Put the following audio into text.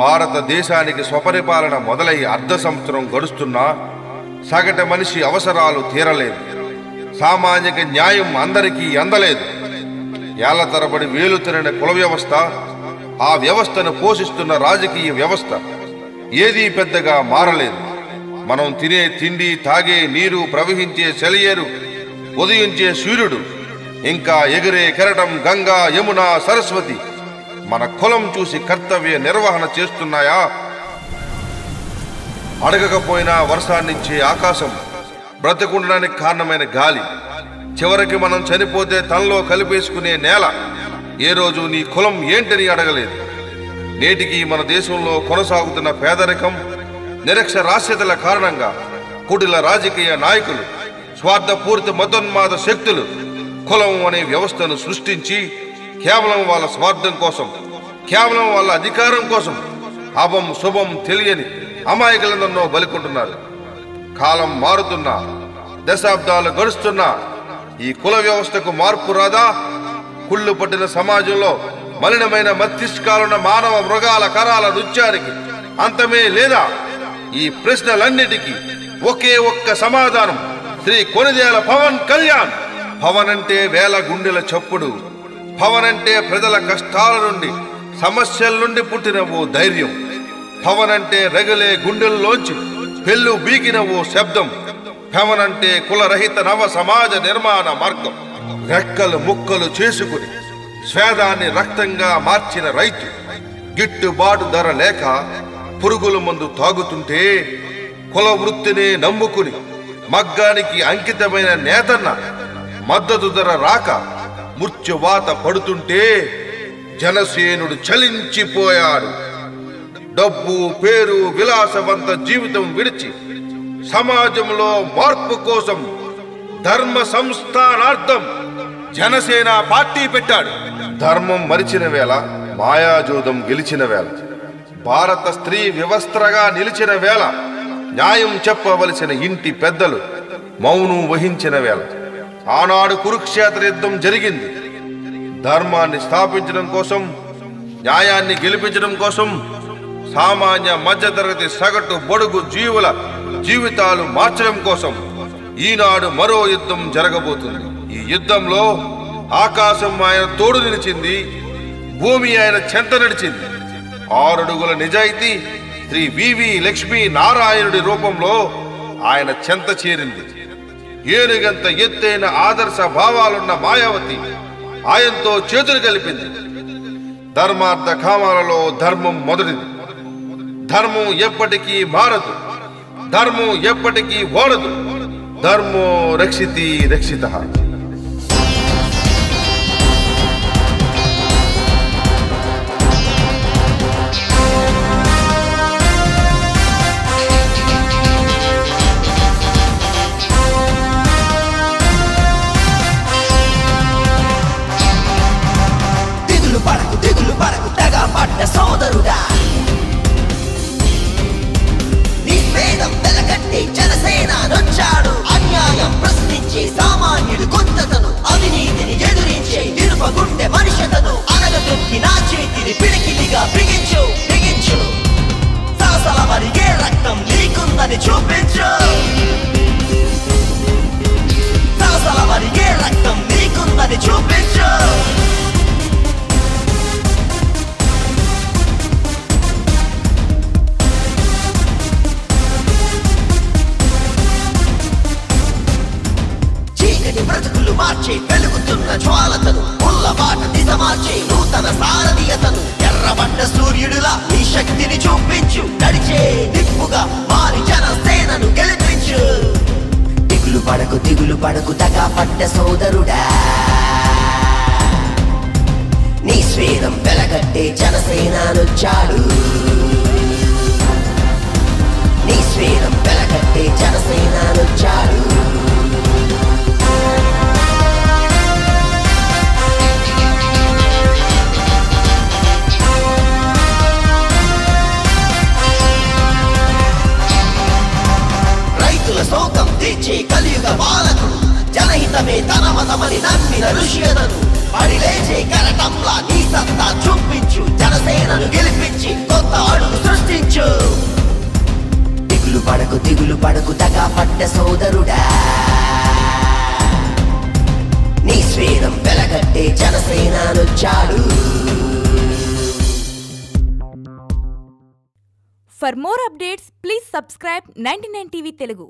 భారతదేశానికి స్వపరిపాలన మొదలై అర్ధ సంవత్సరం గడుస్తున్నా సగటు మనిషి అవసరాలు తీరలేదు. సామాజిక న్యాయం అందరికీ అందలేదు. ఏళ్ళ తరబడి వేలు తిరిగిన కుల వ్యవస్థ ఆ వ్యవస్థను పోషిస్తున్న రాజకీయ వ్యవస్థ ఏదీ పెద్దగా మారలేదు. మనం తినే తిండి తాగే నీరు ప్రవహించే సెలయేరు ఉదయించే సూర్యుడు ఇంకా ఎగిరే కెరటం గంగా యమున సరస్వతి మన కులం చూసి కర్తవ్య నిర్వహణ చేస్తున్నాయా? అడగకపోయినా వర్షాన్నిచ్చే ఆకాశం బ్రతకుండడానికి కారణమైన గాలి. చివరికి మనం చనిపోతే తనలో కలిపేసుకునే నేల. ఏ రోజు నీ కులం ఏంటని అడగలేదు. నేటికి మన దేశంలో కొనసాగుతున్న పేదరికం నిరక్షరాస్యతల కారణంగా కుటిల రాజకీయ నాయకులు స్వార్థపూరిత మతోన్మాద శక్తులు కులం అనే వ్యవస్థను సృష్టించి కేవలం వాళ్ళ స్వార్థం కోసం కేవలం వాళ్ళ అధికారం కోసం అభం శుభం తెలియని అమాయకులందరినో బలికుంటున్నారు. కాలం మారుతున్నా దశాబ్దాలు గడుస్తున్నా ఈ కుల వ్యవస్థకు మార్పు రాదా? కుళ్ళు పట్టిన సమాజంలో మలినమైన మస్తిష్కాలున్న మానవ మృగాల కరాల నృత్యానికి అంతమే లేదా? ఈ ప్రశ్నలన్నిటికీ ఒకే ఒక్క సమాధానం శ్రీ కొనిదేల పవన్ కళ్యాణ్. పవన్ అంటే వేల గుండెల చప్పుడు. పవన్ అంటే ప్రజల కష్టాల నుండి సమస్యల నుండి పుట్టిన ఓ ధైర్యం. పవన్ అంటే రగిలే గుండెల్లోంచి పెళ్ళు బీకిన ఓ శబ్దం. పవన్ అంటే కులరహిత నవ సమాజ నిర్మాణ మార్గం. రెక్కలు ముక్కలు చేసుకుని స్వేదాన్ని రక్తంగా మార్చిన రైతు. గిట్టుబాటు ధర లేక పురుగుల మందు తాగుతుంటే కుల వృత్తిని నమ్ముకుని మగ్గానికి అంకితమైన నేతన్న మద్దతు ధర రాక మృత్యువాత పడుతుంటే జనసేనుడు చలించిపోయాడు. డబ్బు పేరు విలాసవంత జీవితం విడిచి సమాజంలో మార్పు కోసం ధర్మ సంస్థానార్థం జనసేన పార్టీ పెట్టాడు. ధర్మం మరిచిన వేళ మాయాజోదం గెలిచిన వేళ భారత స్త్రీ వ్యవస్థగా నిలిచిన వేళ న్యాయం చెప్పవలసిన ఇంటి పెద్దలు మౌనం వహించిన వేళ. ఆనాడు కురుక్షేత్ర యుద్ధం జరిగింది. ధర్మాన్ని స్థాపించడం కోసం న్యాయాన్ని గెలిపించడం కోసం సామాన్య మధ్యతరగతి సగటు బడుగు జీవుల జీవితాలు మార్చడం కోసం ఈనాడు మరో యుద్ధం జరగబోతుంది. ఈ యుద్ధంలో ఆకాశం ఆయన తోడు నిలిచింది భూమి ఆయన చెంత నడిచింది. ఆరడుగుల నిజాయితీ శ్రీ వివి లక్ష్మీ నారాయణుడి రూపంలో ఆయన చెంత చేరింది. ఏనుగంత ఎత్తైన ఆదర్శ భావాలున్న మాయావతి ఆయనతో చేతులు కలిపింది. ధర్మార్థ కామాలలో ధర్మం మొదటిది. ధర్మం ఎప్పటికీ మారదు. ధర్మం ఎప్పటికీ ఓడదు ధర్మో రక్షితి రక్షిత. నా పిడికిలిగా బిగించు బిగించు. సలసల మరిగే రక్తం నీకుందని చూపించు. చీకటి మార్చి వెలుగుతున్న జ్వాలతను ఉల్లబాట దిశ మార్చి నూతన సారథీయతను ఎర్రబడ్డ సూర్యుడులా నీ శక్తిని చూపించు. నడిచే నిప్పుగా మారి జనసేనను గెలిపించు. దిగులు పడకు దిగులు పడకు తగా పడ్డ సోదరుడా. నీ స్వేదం వెలగట్టే జనసేనొచ్చాడు నీ స్వేదం వెలగట్టే జనసేనానొచ్చాడు రైతుల శోకం తీర్చే కలియుగ బాలకుడు జనహితమే తన మతమని నమ్మిన ఋషియతను పడి లేచే కరటంలా నీ సత్తా చూపించు. జనసేనను గెలిపించి కొత్త అడుగు సృష్టించు. దిగులు పడకు దిగులు పడకు తగా పట్ట సోదరుడా. నీ స్వేదం వెలగట్టే జనసేనానొచ్చాడు for more updates please subscribe subscribe 99 TV Telugu.